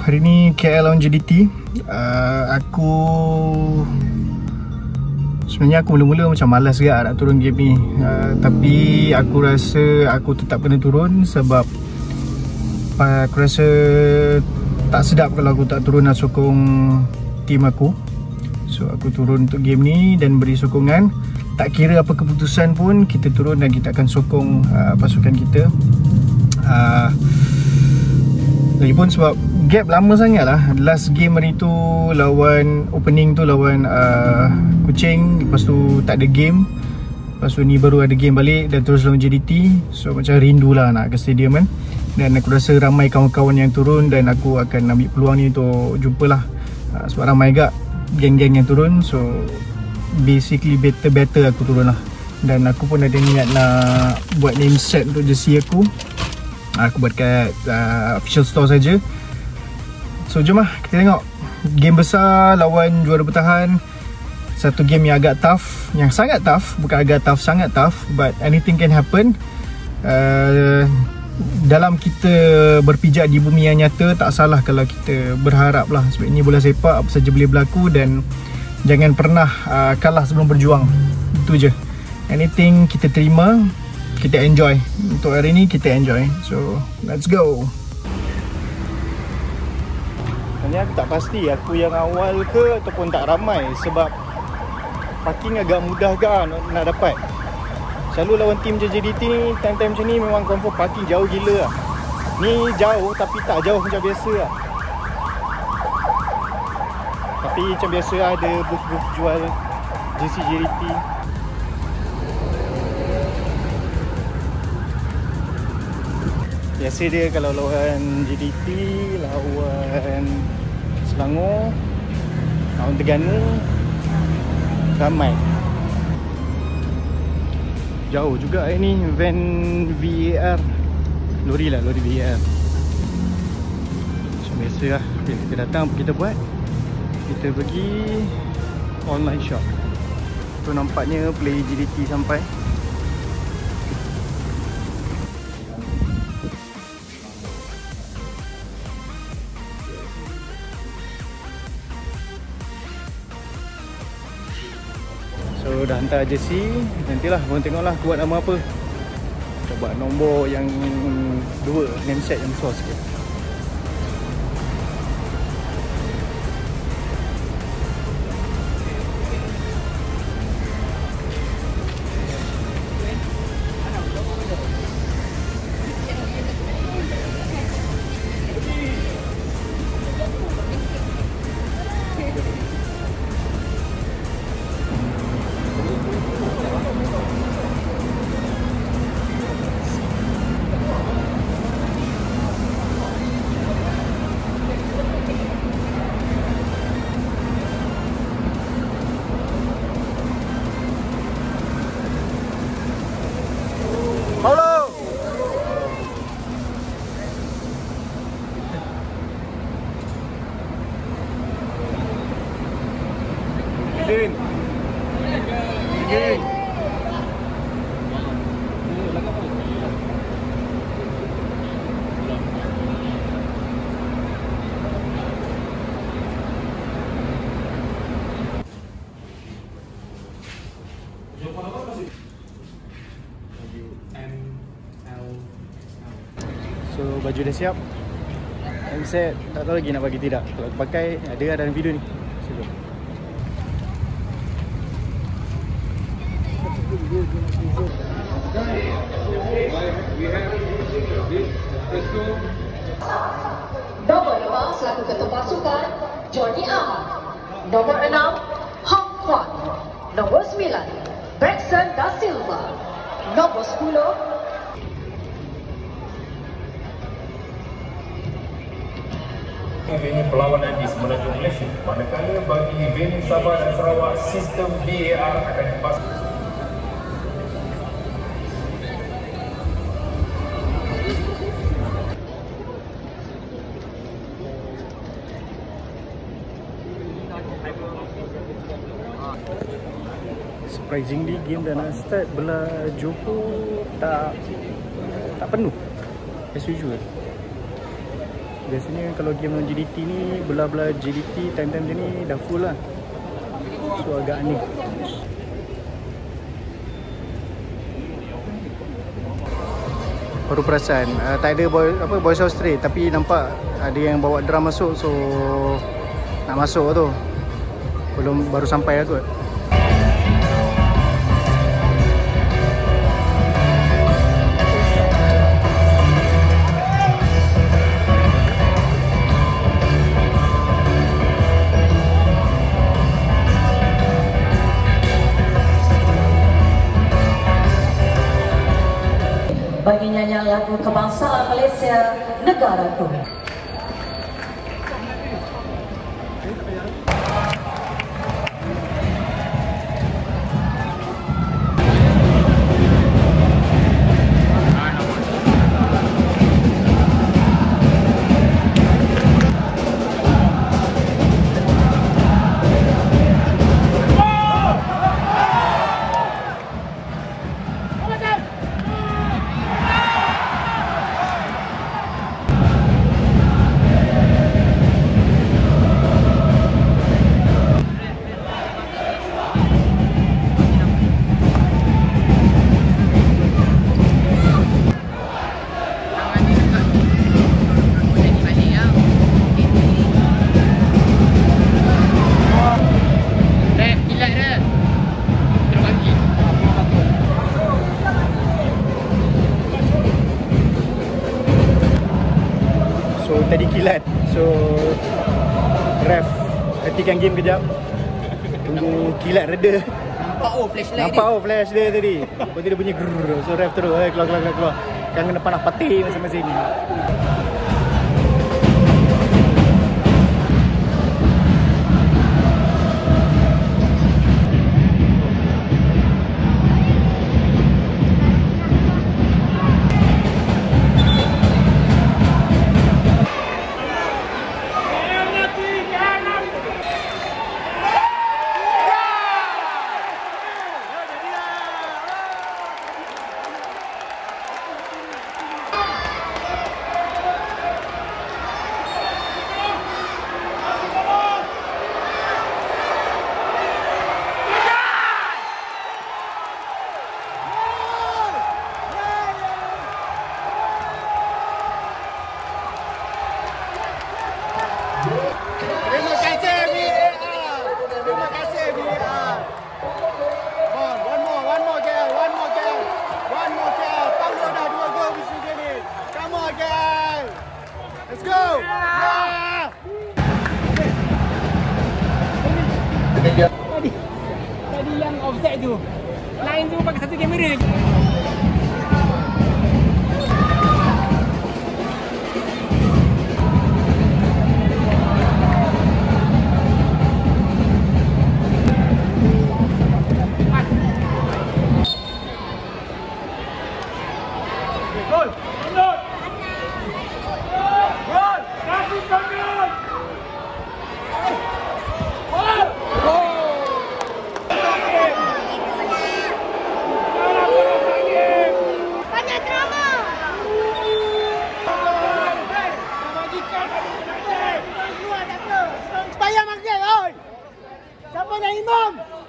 hari ni KL lawan JDT uh, Aku Sebenarnya aku mula-mula macam malas juga nak turun game ni. Uh, Tapi aku rasa aku tetap kena turun sebab Aku rasa tak sedap kalau aku tak turun nak sokong tim aku. So aku turun untuk game ni dan beri sokongan. Tak kira apa keputusan pun kita turun dan kita akan sokong uh, pasukan kita. Uh, Lagipun sebab gap lama sangat lah. Last game hari tu lawan opening tu lawan uh, Kuching. Lepas tu tak ada game. Lepas tu ni baru ada game balik dan terus lawan JDT So macam rindu lah nak ke stadium kan. Dan aku rasa ramai kawan-kawan yang turun dan aku akan ambil peluang ni untuk jumpa lah. Uh, Sebab ramai agak geng-geng yang turun. So basically better-better aku turun lah. Dan aku pun ada niat nak buat name set untuk jersey aku. Aku buat kat uh, official store saja. So jom lah kita tengok. Game besar lawan juara bertahan. Satu game yang agak tough, yang sangat tough, bukan agak tough, sangat tough but anything can happen. Uh, dalam kita berpijak di bumi yang nyata tak salah kalau kita berharap lah. Sebab ini bola sepak apa saja boleh berlaku dan jangan pernah uh, kalah sebelum berjuang. Itu je. Anything kita terima kita enjoy. Untuk hari ni kita enjoy. So let's go ini aku tak pasti aku yang awal ke ataupun tak ramai sebab parking agak mudah ke nak, nak dapat. Selalu lawan tim JJDT ni time-time macam ni memang confirm parking jauh gila lah ni jauh tapi tak jauh macam biasa lah tapi macam biasa ada booth-booth jual JC JDT Biasa dia kalau lawan GDT, lawan Selangor, lawan Terengganu ramai. Jauh juga ini van VAR. Lori lah, lori VAR. Macam biasa lah. Okay, kita datang apa kita buat? Kita pergi online shop. Tu nampaknya play GDT sampai. Dah hantar jersey Nantilah korang tengoklah aku buat nama apa. Kita buat nombor yang Dua name set yang besar sikit Din. Din. So baju dah siap Handset tak tahu lagi nak bagi tidak Kalau pakai ada dalam video ni So jom Nombor 5 selaku ketua pasukan Johnny Ahmad. Nombor 6 Hong Kwan. Nombor 9 Braxton Da Silva. Nombor 10 venue perlawanan di Semenanjung Malaysia manakala bagi venue Sabah dan Sarawak sistem VAR akan dipasang Surprisingly game dah nak start Belah Johor tak Tak penuh. As usual. Biasanya kalau game non GDT ni Belah-belah GDT time-time macam ni dah full lah. So agak aneh. Baru perasan. Uh, Tak ada boy, apa, Boys House Stray Tapi nampak ada yang bawa drum masuk So Nak masuk tu. Belum baru sampai lah kot bagi nyanyian lagu kebangsaan Malaysia, Negaraku. So tadi kilat. So Ref Hentikan game kejap. Tunggu kilat reda. Nampak oh flashlight Nampak oh flash dia tadi. Lepas tu dia bunyi grrrr So ref terus eh, keluar keluar keluar keluar. Kan kena panah patih masing-masing. Terima offset tu. Line tu pakai satu kamera محمد الايمان